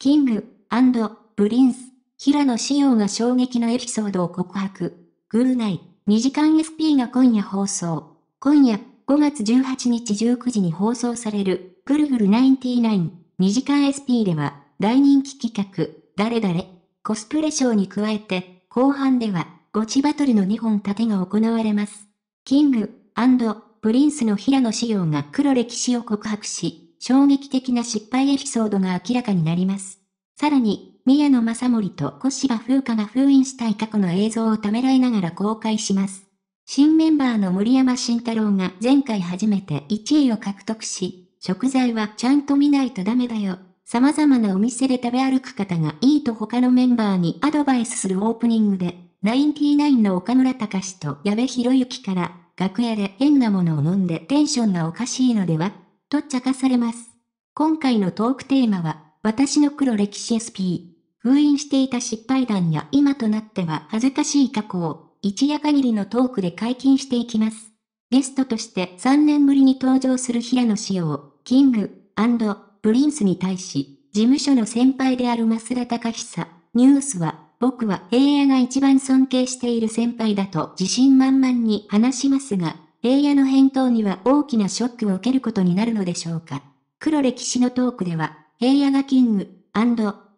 キング、プリンス、平野紫耀が衝撃のエピソードを告白。ぐるナイ、2時間 SP が今夜放送。今夜、5月18日19時に放送される、ぐるぐるナインティナイン、2時間 SP では、大人気企画、ダレダレ、コスプレショーに加えて、後半では、ゴチバトルの2本立てが行われます。キング、プリンスの平野紫耀が黒歴史を告白し、衝撃的な失敗エピソードが明らかになります。さらに、宮野正森と小芝風花が封印したい過去の映像をためらいながら公開します。新メンバーの森山慎太郎が前回初めて1位を獲得し、食材はちゃんと見ないとダメだよ。様々なお店で食べ歩く方がいいと他のメンバーにアドバイスするオープニングで、ナインティナインの岡村隆史と矢部博之から楽屋で変なものを飲んでテンションがおかしいのでは？と茶化されます。今回のトークテーマは、私の黒歴史 SP。封印していた失敗談や今となっては恥ずかしい過去を、一夜限りのトークで解禁していきます。ゲストとして3年ぶりに登場する平野紫耀、キング、プリンスに対し、事務所の先輩である増田隆久、ニュースは、僕は平野が一番尊敬している先輩だと自信満々に話しますが、平野の返答には大きなショックを受けることになるのでしょうか。黒歴史のトークでは、平野がキング、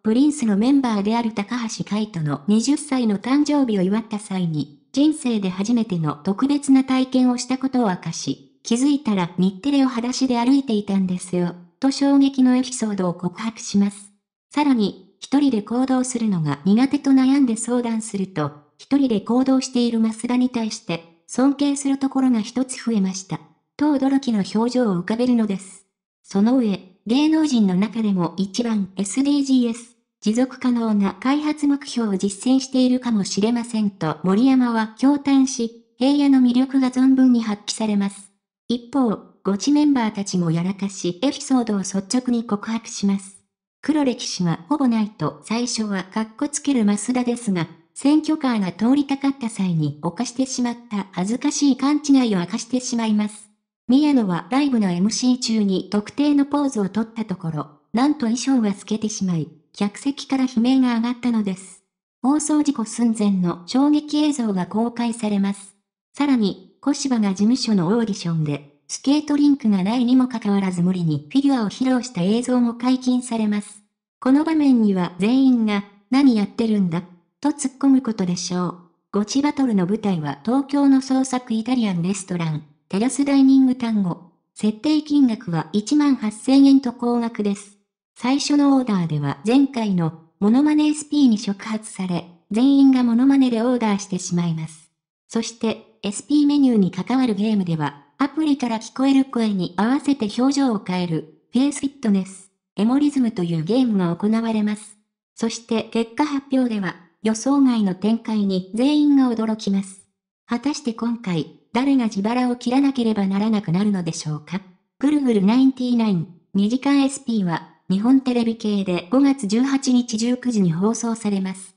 プリンスのメンバーである高橋海人の20歳の誕生日を祝った際に、人生で初めての特別な体験をしたことを明かし、気づいたら日テレを裸足で歩いていたんですよ、と衝撃のエピソードを告白します。さらに、一人で行動するのが苦手と悩んで相談すると、一人で行動している増田に対して、尊敬するところが一つ増えました。と驚きの表情を浮かべるのです。その上、芸能人の中でも一番 SDGs、持続可能な開発目標を実践しているかもしれませんと森山は驚嘆し、平野の魅力が存分に発揮されます。一方、ゴチメンバーたちもやらかしエピソードを率直に告白します。黒歴史はほぼないと最初はカッコつける増田ですが、選挙カーが通りたかった際に犯してしまった恥ずかしい勘違いを明かしてしまいます。宮野はライブの MC 中に特定のポーズをとったところ、なんと衣装が透けてしまい、客席から悲鳴が上がったのです。放送事故寸前の衝撃映像が公開されます。さらに、小芝が事務所のオーディションで、スケートリンクがないにもかかわらず無理にフィギュアを披露した映像も解禁されます。この場面には全員が、何やってるんだ、と突っ込むことでしょう。ゴチバトルの舞台は東京の創作イタリアンレストラン。テラスダイニング単語。設定金額は1万8000円と高額です。最初のオーダーでは前回のモノマネ SP に触発され、全員がモノマネでオーダーしてしまいます。そして SP メニューに関わるゲームでは、アプリから聞こえる声に合わせて表情を変える、フェイスフィットネス、エモリズムというゲームが行われます。そして結果発表では、予想外の展開に全員が驚きます。果たして今回、誰が自腹を切らなければならなくなるのでしょうか？ぐるぐる99、2時間 SP は、日本テレビ系で5月18日19時に放送されます。